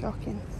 Shocking.